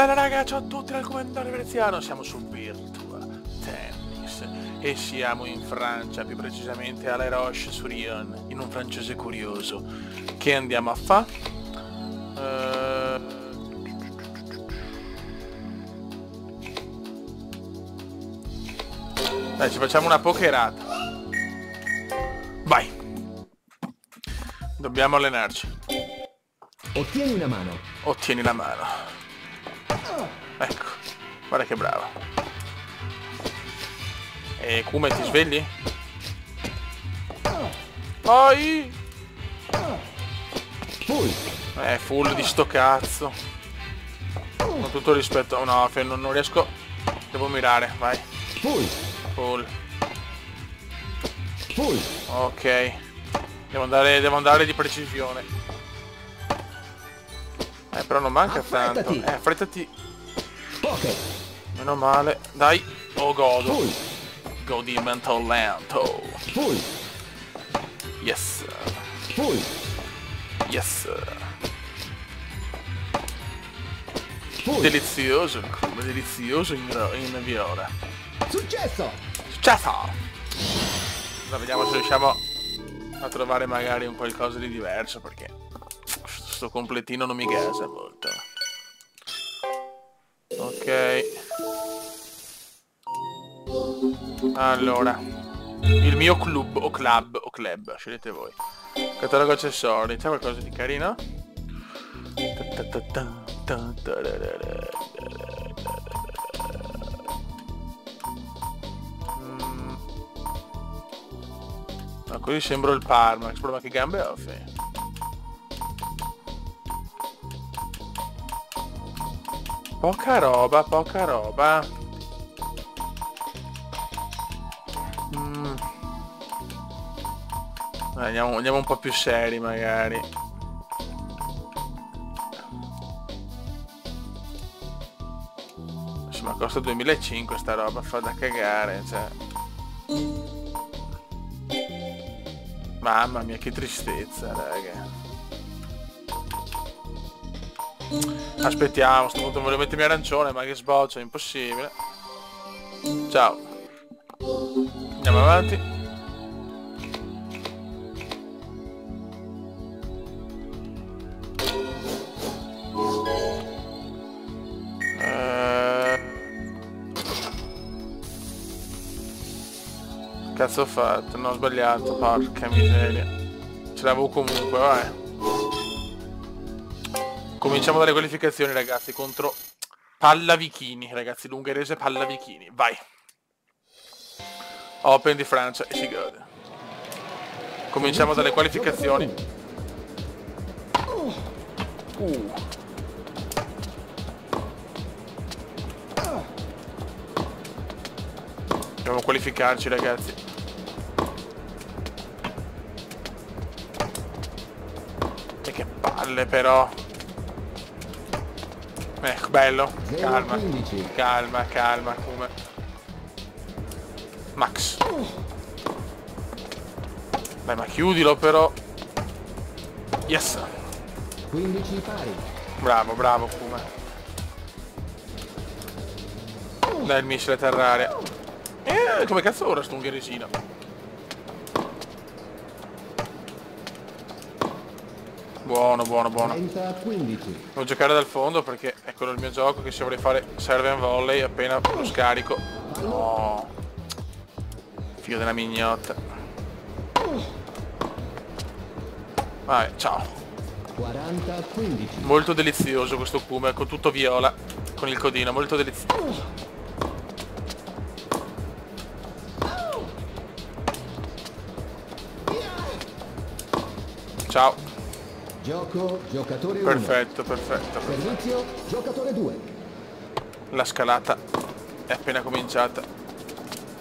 Bella raga, ciao a tutti dal commentario veneziano, siamo su Virtua Tennis e siamo in Francia, più precisamente a La Roche-sur-Yon, in un francese curioso. Che andiamo a fa? Uh... Dai, ci facciamo una pokerata. Vai. Dobbiamo allenarci. Ottieni una mano. Ottieni la mano. Ecco, guarda che bravo. E come ti svegli? Poi! Eh, full di sto cazzo. Con tutto rispetto... No, non, non riesco... Devo mirare, vai. Full! Ok. Devo andare, devo andare di precisione. Eh, però non manca tanto. Eh, affrettati. Meno male. Dai. Oh, godo. Full! Godimento lento. Full! Yes. Full! Yes. Full! Delizioso, come delizioso in, in viola. Successo! Successo! Ora vediamo se riusciamo a trovare magari un qualcosa di diverso perché sto completino non mi gasa molto. Allora. Il mio club o club o club, scegliete voi. Catalogo accessori, c'è qualcosa di carino? Mm. No, così sembra il Parma, che che gambe ho, fe. Poca roba, poca roba. Mm. Andiamo, andiamo un po' più seri magari. Sì, ma costa 2005 sta roba, fa da cagare, cioè. Mamma mia, che tristezza, raga. Aspettiamo, sto punto voglio mettermi arancione, ma che sboccia, è impossibile. Ciao. Andiamo avanti. Eh... Cazzo ho fatto? No, ho sbagliato, porca miseria. Ce l'avevo comunque, vai. Cominciamo dalle qualificazioni ragazzi contro Pallavichini, ragazzi, l'ungherese Pallavichini, vai. Open di Francia e si gode. Cominciamo dalle qualificazioni. Uh. Dobbiamo qualificarci ragazzi. Che palle però. Ecco, bello. Calma. Calma, calma, come. Max. Dai, ma chiudilo però. Yes. 15 pari. Bravo, bravo, Kuma. Dai il missile terraria. Eh, come cazzo ora sto ungheresino? Buono, buono, buono. 30 15. Devo giocare dal fondo perché quello il mio gioco che se vorrei fare serve and volley appena lo scarico. No. Figlio della mignotta. Vai, ciao. 40 15. Molto delizioso questo Kuma, con tutto viola, con il codino, molto delizioso. Ciao. Gioco giocatore 1. Perfetto, perfetto. Servizio giocatore 2. La scalata è appena cominciata.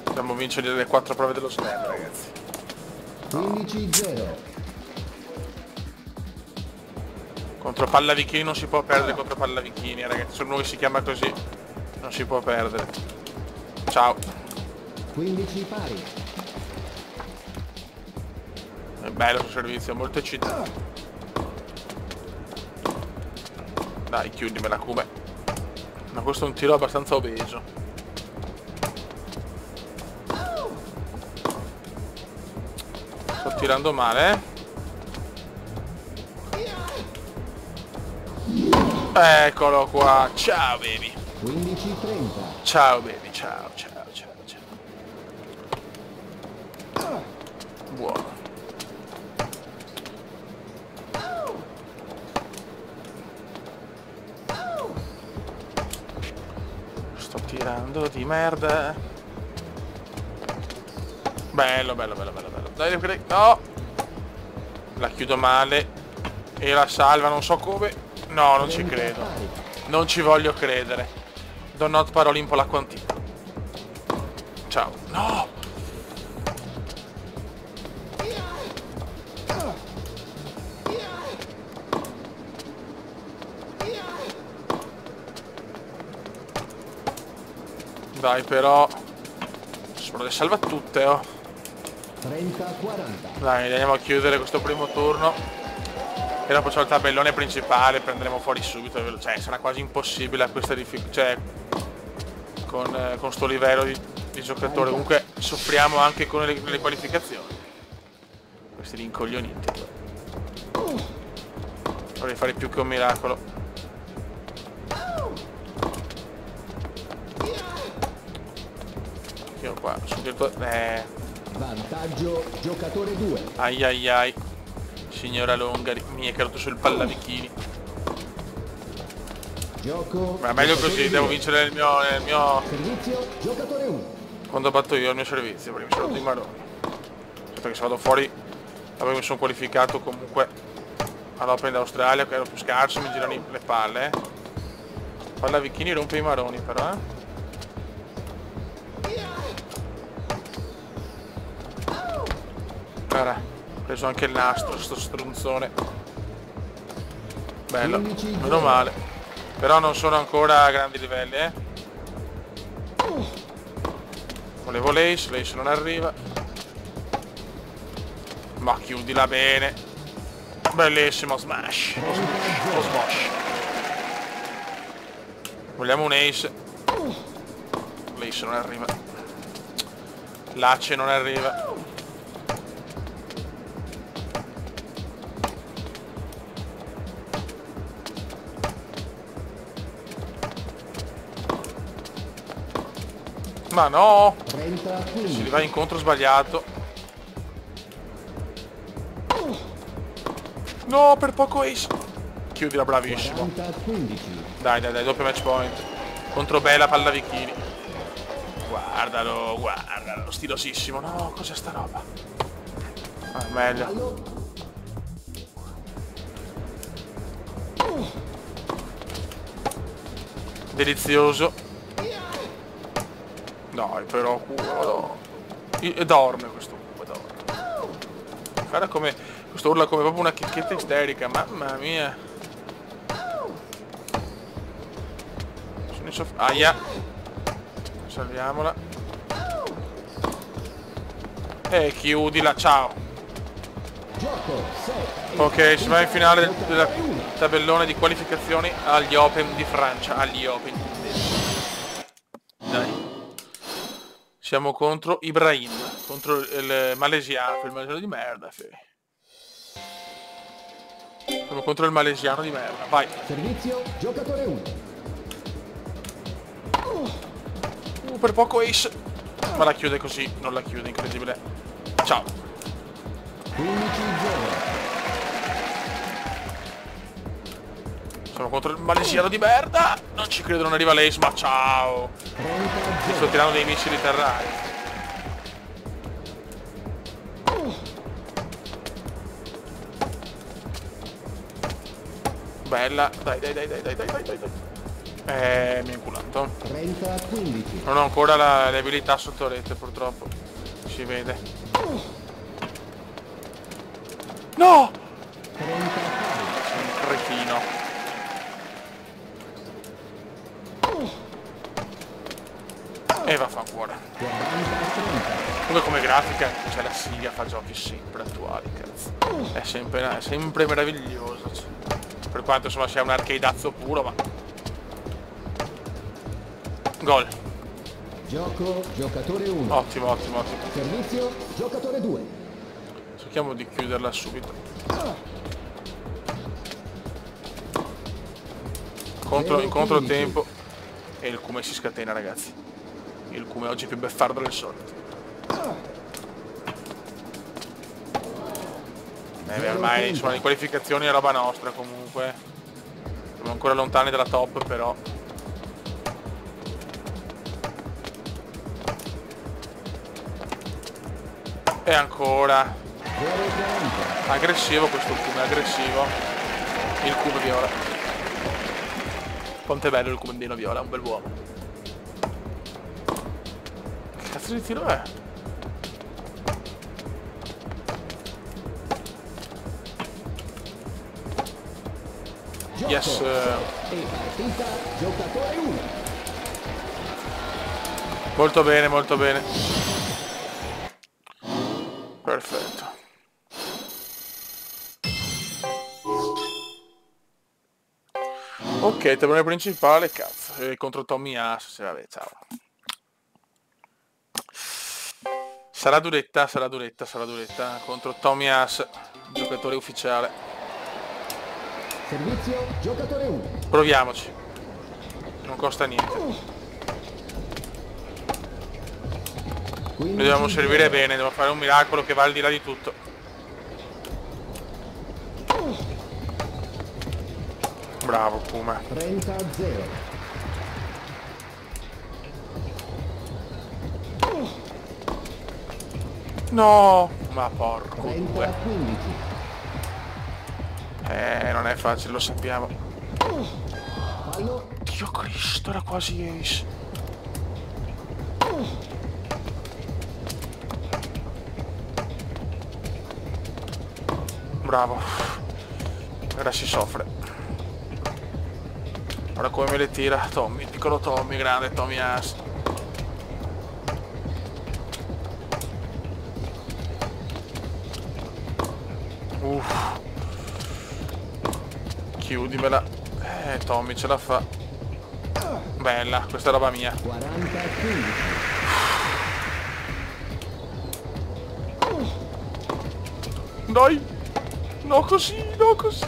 Dobbiamo vincere le quattro prove dello slam, ragazzi. 15 0. Contro Pallavichini non si può perdere contro Pallavichini, ragazzi. Solo lui si chiama così. Non si può perdere. Ciao. 15 pari. È bello questo servizio, molto eccitante. Dai, chiudimela come. Ma questo è un tiro abbastanza obeso. Sto tirando male, eh? Eccolo qua. Ciao, baby. 15-30. Ciao, baby. Ciao, ciao, ciao, ciao. Di merda. Bello, bello, bello, bello, bello. Dai, dai, no! La chiudo male. E la salva, non so come. No, non ci 30 credo. Non ci voglio credere. Do not parolimpo la quantità. Ciao. No! Dai però. Spero le salva tutte, oh. 30-40. Dai, andiamo a chiudere questo primo turno. E dopo c'è il tabellone principale, prenderemo fuori subito. Cioè, sarà quasi impossibile a questa difficoltà. Cioè, con, eh, con sto livello di, di giocatore. Comunque soffriamo anche con le, le qualificazioni. Questi rincoglioniti. Vorrei fare più che un miracolo. Io qua, su che... Eh, Vantaggio giocatore 2. Ai ai ai. Signora Longari, mi è caduto sul pallavichini. Gioco. Ma meglio così, devo vincere nel mio, nel mio... Servizio giocatore 1. Quando batto io il mio servizio, perché mi sono rotto i maroni. Perché se vado fuori, che mi sono qualificato comunque all'Open d'Australia, che ero più scarso, mi girano le palle. eh. Pallavichini rompe i maroni però, eh. Guarda, ho preso anche il nastro, sto stronzone. Bello, 15 meno male. Però non sono ancora a grandi livelli, eh. Volevo l'ace, l'ace non arriva. Ma chiudila bene. Bellissimo smash. O smash. O smash. Vogliamo un ace. L'ace non arriva. L'ace non arriva. Ma no! 30 Si 15. gli va incontro sbagliato. No, per poco ace. Chiudila, bravissimo. 40 15. Dai, dai, dai, doppio match point. Contro Bella Pallavichini. Guardalo, guardalo, stilosissimo. No, cos'è sta roba? Ah, meglio. Delizioso. Dai, però, culo. E dorme questo culo, dorme. Guarda come... Questo urla come proprio una chicchetta isterica, mamma mia. Sono in soff- Aia. Salviamola. E chiudila, ciao. Gioco 6. Ok, si va in finale del, del tabellone di qualificazioni agli Open di Francia. Agli Open. Dai. Siamo contro Ibrahim, contro il malesiano, il malesiano di merda. Fe. Siamo contro il malesiano di merda. Vai. Servizio giocatore 1. Uh, per poco ace. Ma la chiude così, non la chiude, incredibile. Ciao. 15 Sono contro il malesiano di merda. Non ci credo, non arriva l'ace, ma ciao. 0. 30 Sto 0. tirando dei missili terrari. Bella. Dai, dai, dai, dai, dai, dai, dai, dai. Eh, mi ha inculato. 30 15. Non ho ancora la- le abilità sotto rete, purtroppo. Si vede. No! 30 pari. Un cretino. E vaffanculo. 40 30. Comunque come grafica, cioè la Siga fa giochi sempre attuali, cazzo. È sempre, è sempre meraviglioso. cioè. Per quanto insomma sia un arcadeazzo puro, ma... Gol. Gioco, giocatore 1. Ottimo, ottimo, ottimo. Servizio, giocatore 2. Cerchiamo di chiuderla subito. Contro, in controtempo. E il cume si scatena, ragazzi. Il cume oggi più beffardo del solito. Eh, beh, ormai insomma, le qualificazioni è roba nostra comunque. Siamo ancora lontani dalla top però. E ancora. 0,40. Aggressivo questo cume, aggressivo. Il cume viola. Quanto è bello il cumendino viola, un bel uomo. Di tiro è? Gioco. Yes. E partita, giocatore 1. Molto bene, molto bene. Perfetto. Ok, tabellone principale, cazzo. E contro Tommy Haas, se vabbè, ciao. Sarà duretta, sarà duretta, sarà duretta. Contro Tommy Haas, giocatore ufficiale. Servizio, giocatore 1. Proviamoci. Non costa niente. Noi dobbiamo servire bene, devo fare un miracolo che va al di là di tutto. Bravo Kuma. 30 a 0. No! Ma porco 30 a due. 15. Eh, non è facile, lo sappiamo. Fallo, Dio Cristo, era quasi ace. Bravo. Ora si soffre. Ora come me le tira Tommy, piccolo Tommy, grande Tommy Ass. Uff. Chiudimela. Eh, Tommy ce la fa. Bella, questa è roba mia. 40 a 15. Dai! No così, no così!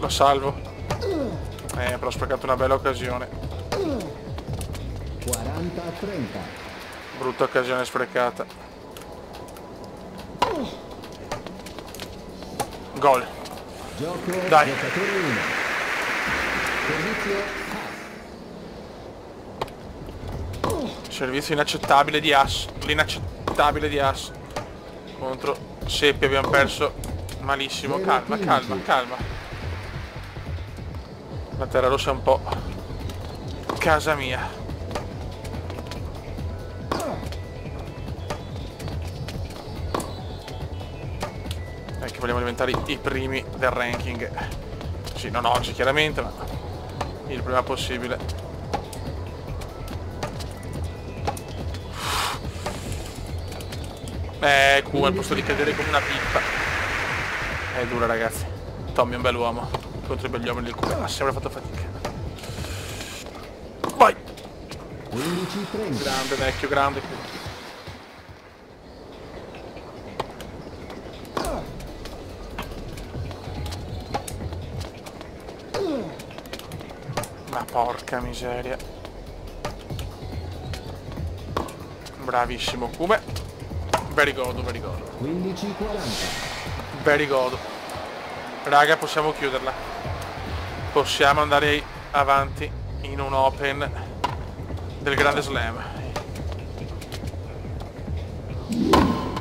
Lo salvo. Eh, però ho sprecato una bella occasione. 40 a 30. Brutta occasione sprecata. Gol. Gioco, Dai. giocatore 1. Servizio, inaccettabile di As. L'inaccettabile di As. Contro Seppi abbiamo perso malissimo. Calma, calma, calma. La terra rossa è un po' casa mia. Vogliamo diventare i primi del ranking. Sì, non oggi chiaramente, ma il prima possibile. Eh, Q al posto di cadere come una pippa. È dura ragazzi. Tommy è un bell'uomo. Contro i begli uomini del Q. Ha sempre fatto fatica. Vai! 15 30. Grande vecchio, grande. Porca miseria. Bravissimo Kume. Very good, very good. 15 40. Very good. Raga, possiamo chiuderla. Possiamo andare avanti in un open del grande slam.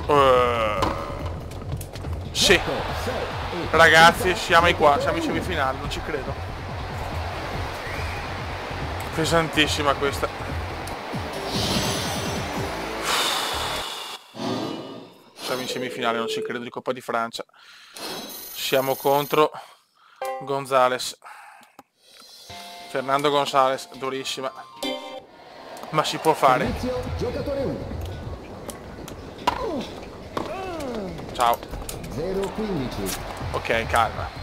Eh, sì, 6 ragazzi, siamo ai qua, siamo in semifinale, non ci credo. Pesantissima questa. Siamo in semifinale, non ci credo, di Coppa di Francia. Siamo contro Gonzales. Fernando Gonzales, durissima. Ma si può fare. Servizio, giocatore 1. Ciao. 0 15. Ok, calma.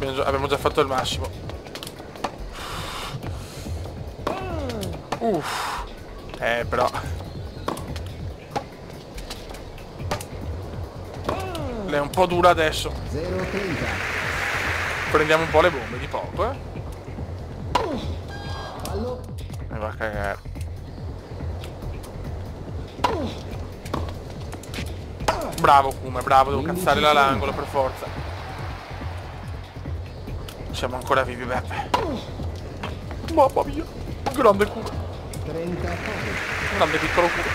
Abbiamo già, fatto il massimo. Uff. Eh, però... Lei è un po' dura adesso. 030. Prendiamo un po' le bombe, di poco, eh. Mi va a cagare. Bravo Kuma, bravo, devo cazzare l'angolo per forza. Siamo ancora vivi, Beppe. Mamma mia. Grande Kuma. 30 pari. Grande piccolo Kuma.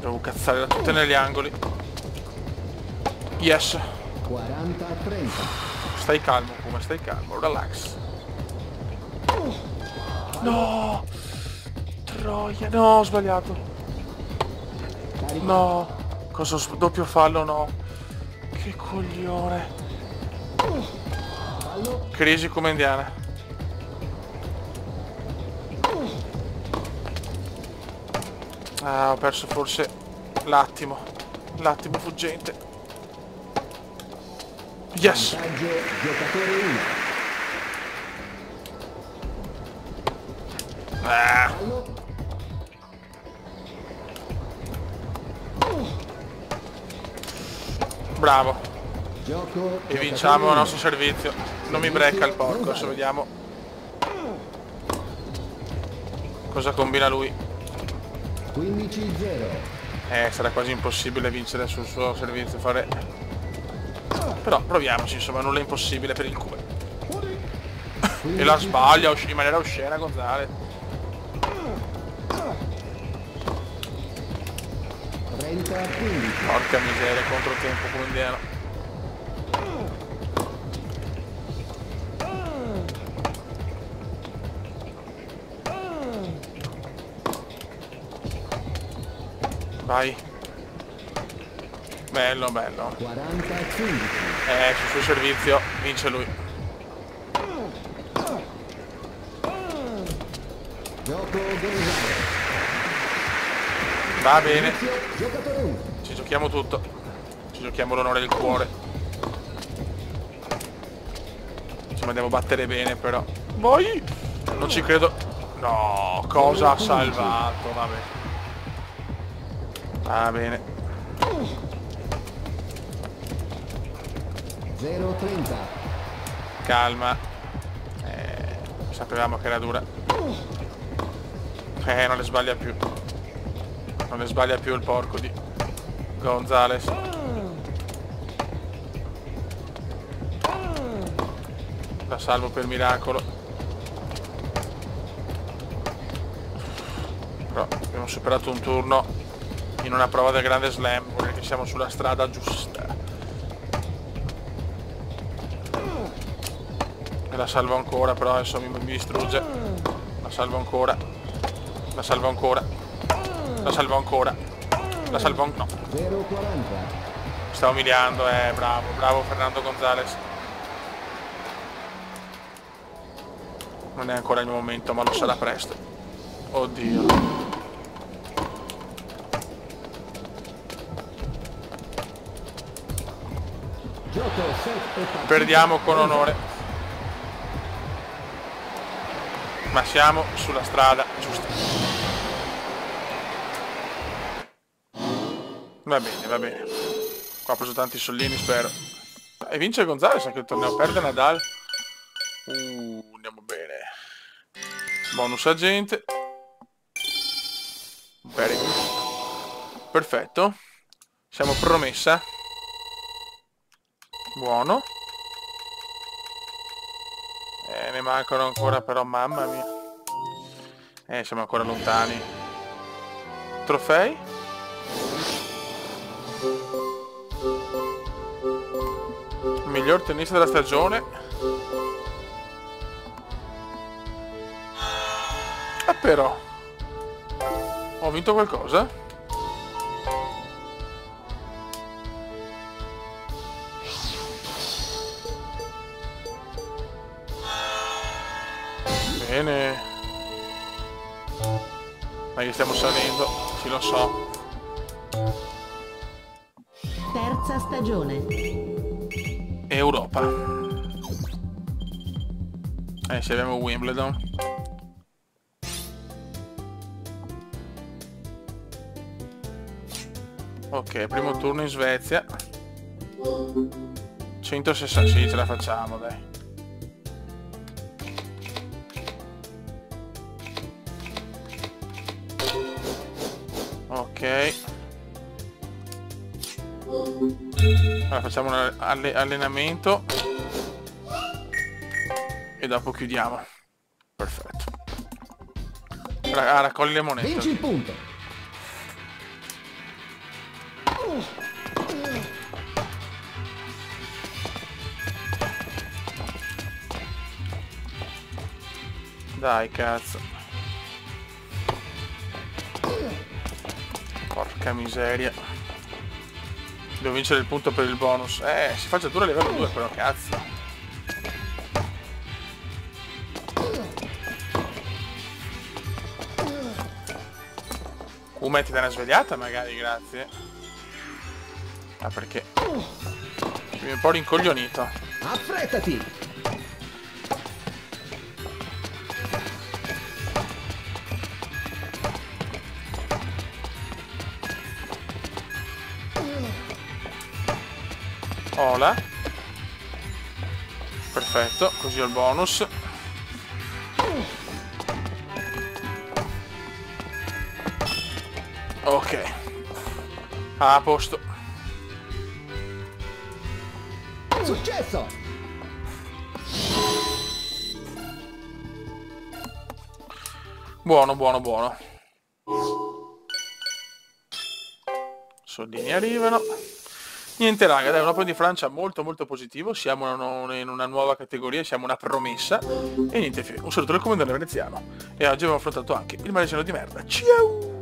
Devo cazzare da tutte negli angoli. Yes. 40 30. Stai calmo Kuma, stai calmo, relax. No! Troia, no, ho sbagliato. No, cosa doppio fallo no. Che coglione. Crisi come indiana. Ah, ho perso forse l'attimo. L'attimo fuggente. Yes! Vantaggio giocatore 1. Ah, bravo. E vinciamo il nostro servizio. Non mi brecca il porco, adesso vediamo. Cosa combina lui. 15 0. Eh, sarà quasi impossibile vincere sul suo servizio fare... Però proviamoci, insomma, nulla è impossibile per il Cube. E la sbaglia in maniera oscena Gonzale. 30 15. Porca miseria, controtempo come indiano. Vai. Bello, bello. 40 15. Eh, sul suo servizio vince lui. Va bene. Inizio, giocatore 1. Ci giochiamo tutto. Ci giochiamo l'onore del cuore. Mandiamo a battere bene però. Vai! Non ci credo. No, cosa ha salvato? Vabbè. Va bene. 0 30. Calma. Eh, sapevamo che era dura. Eh, non le sbaglia più. Non le sbaglia più il porco di Gonzales. La salvo per miracolo. Però abbiamo superato un turno in una prova del grande slam. Vuol dire che siamo sulla strada giusta. E la salvo ancora, però adesso mi, mi distrugge. La salvo ancora. La salvo ancora. La salvo ancora. La salvo ancora. No, 0 40. sta umiliando, eh, bravo, bravo Fernando Gonzales. Non è ancora il momento, ma lo sarà presto. Oddio. Perdiamo con onore. Ma siamo sulla strada giusta. Va bene, va bene. Qua ho preso tanti sollini, spero. E vince Gonzales anche il torneo. Perde Nadal. Uh, andiamo bene. Bonus agente. Good. Perfetto. Siamo promessa. Buono. Eh, ne mancano ancora però, mamma mia. Eh, siamo ancora lontani. Trofei? Miglior tennista della stagione. Ah però. Ho vinto qualcosa? Bene. Ma che stiamo salendo, sì lo so. Terza stagione. Europa. Eh, se abbiamo Wimbledon. Ok, primo turno in Svezia. 160, sì, ce la facciamo, dai. Ok. Allora, facciamo un alle allenamento. E dopo chiudiamo. Perfetto. Ah, raccogli le monete. Vinci il punto. Dai, cazzo. Porca miseria. Devo vincere il punto per il bonus. Eh, si faccia dura livello 2 però, cazzo. Uh, mettete una svegliata magari, grazie. Ah, perché? Mi è un po' rincoglionito. Affrettati! Ola. Perfetto, così ho il bonus. Ok. A posto. Successo! Buono, buono, buono. Soldini arrivano. Niente raga, dai, un Open di Francia molto molto positivo, siamo in una nuova categoria, siamo una promessa e niente, un saluto dal comandante veneziano e oggi abbiamo affrontato anche il maresciallo di merda. Ciao!